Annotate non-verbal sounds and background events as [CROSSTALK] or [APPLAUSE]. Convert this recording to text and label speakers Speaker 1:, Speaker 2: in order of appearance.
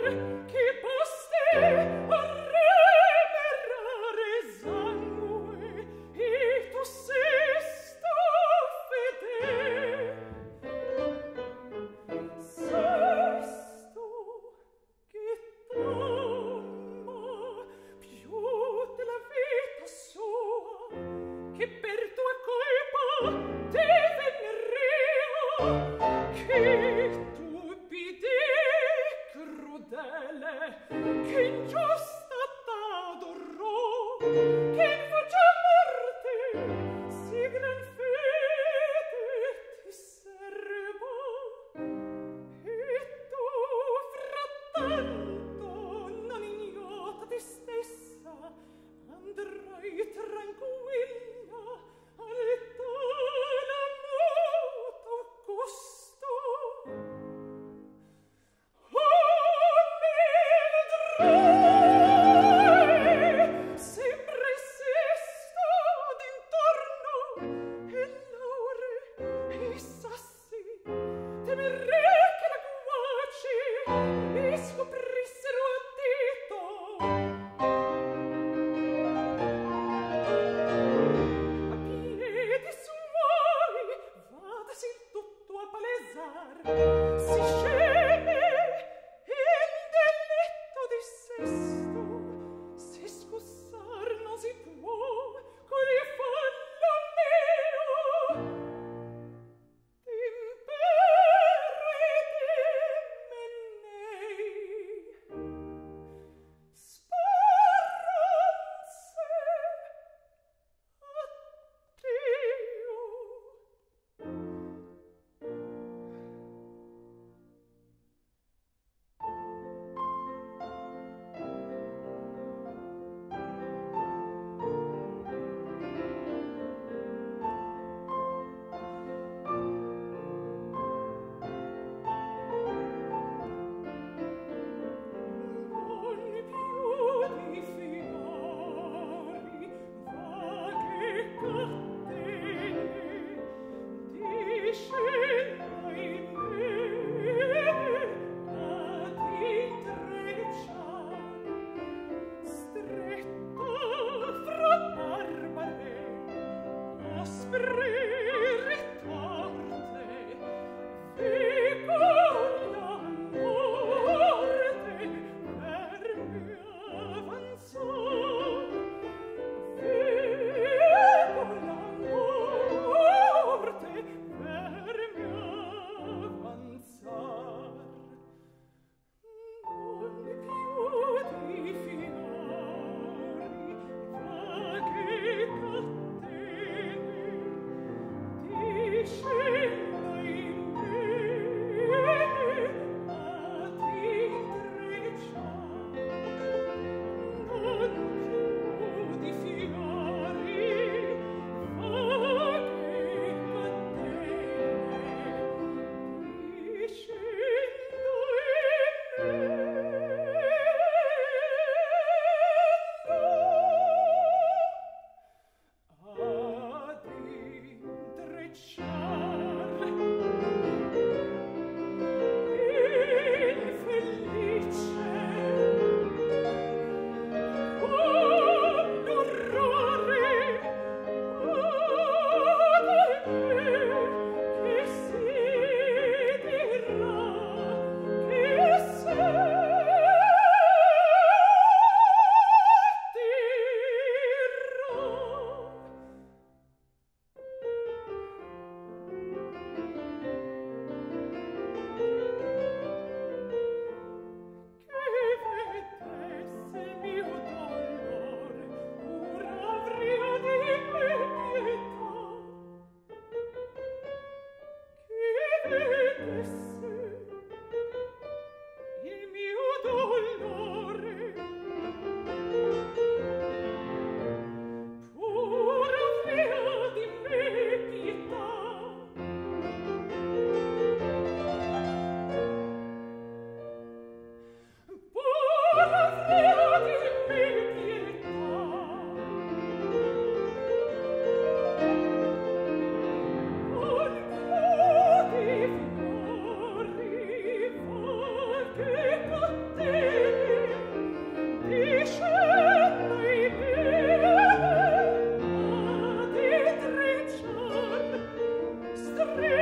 Speaker 1: [LAUGHS] kill andrai tranquilla al letto la muta costo o mi vedrai sempre si sta d'intorno e l'aure e i sassi temerai the fear.